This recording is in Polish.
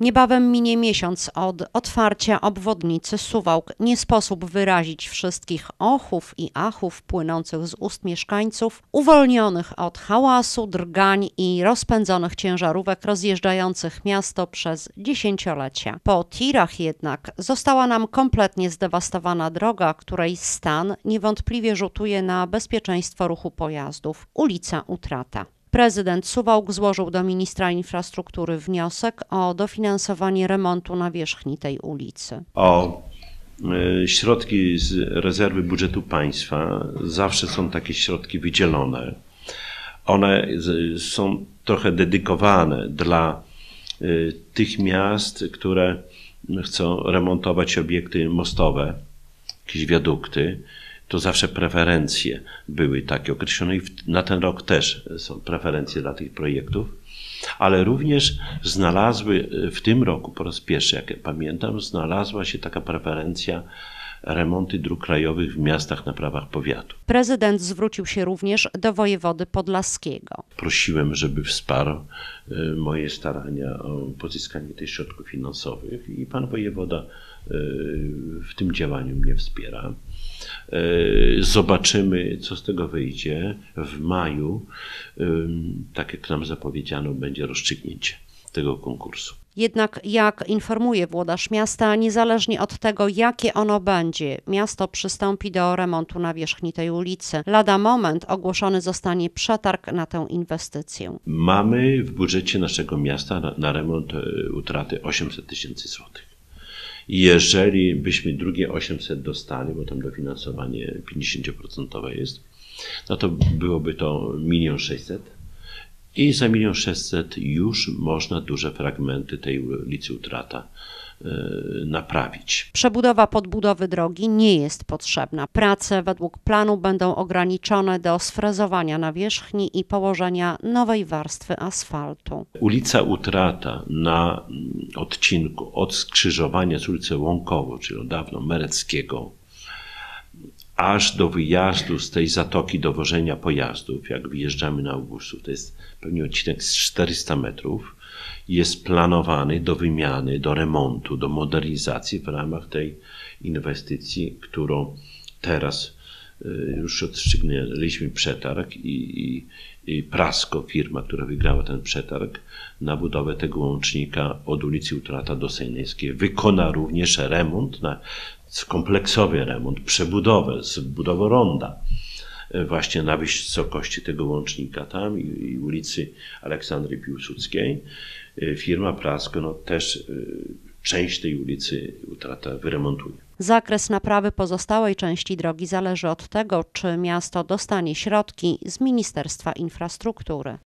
Niebawem minie miesiąc od otwarcia obwodnicy Suwałk. Nie sposób wyrazić wszystkich ochów i achów płynących z ust mieszkańców, uwolnionych od hałasu, drgań i rozpędzonych ciężarówek rozjeżdżających miasto przez dziesięciolecia. Po tirach jednak została nam kompletnie zdewastowana droga, której stan niewątpliwie rzutuje na bezpieczeństwo ruchu pojazdów. Ulica Utrata. Prezydent Suwałk złożył do ministra infrastruktury wniosek o dofinansowanie remontu nawierzchni tej ulicy. O e, środki z rezerwy budżetu państwa zawsze są takie środki wydzielone. One są trochę dedykowane dla e, tych miast, które chcą remontować obiekty mostowe, jakieś wiadukty. To zawsze preferencje były takie określone i na ten rok też są preferencje dla tych projektów. Ale również znalazły e, w tym roku po raz pierwszy, jak pamiętam, znalazła się taka preferencja remonty dróg krajowych w miastach na prawach powiatu. Prezydent zwrócił się również do wojewody podlaskiego. Prosiłem, żeby wsparł e, moje starania o pozyskanie tych środków finansowych i pan wojewoda w tym działaniu mnie wspiera. E, Zobaczymy, co z tego wyjdzie. W maju, tak jak nam zapowiedziano, będzie rozstrzygnięcie tego konkursu. Jednak, jak informuje włodarz miasta, niezależnie od tego, jakie ono będzie, miasto przystąpi do remontu nawierzchni tej ulicy. Lada moment ogłoszony zostanie przetarg na tę inwestycję. Mamy w budżecie naszego miasta na, na remont e, utraty 800 tysięcy złotych. Jeżeli byśmy drugie 800 dostali, bo tam dofinansowanie 50% jest, no to byłoby to 1 600 i za 1 600 już można duże fragmenty tej ulicy Utrata e, naprawić. Przebudowa podbudowy drogi nie jest potrzebna. Prace według planu będą ograniczone do sfrezowania nawierzchni i położenia nowej warstwy asfaltu. Ulica Utrata na mm, odcinku od skrzyżowania z ulicy Łąkowo, czyli od dawno Mereckiego, aż do wyjazdu z tej zatoki dowożenia pojazdów, jak wyjeżdżamy na Augustów, to jest pewnie odcinek z 400 metrów, jest planowany do wymiany, do remontu, do modernizacji w ramach tej inwestycji, którą teraz y, już odstrzygnęliśmy przetarg i, i, i Prasko, firma, która wygrała ten przetarg na budowę tego łącznika od ulicy Utrata do Sejnejskiej, wykona również remont, na, kompleksowy remont, przebudowę, z budową ronda e, właśnie na wysokości tego łącznika tam i, i ulicy Aleksandry Piłsudskiej. E, Firma Prasko no, też e, część tej ulicy Utrata wyremontuje. Zakres naprawy pozostałej części drogi zależy od tego, czy miasto dostanie środki z Ministerstwa Infrastruktury.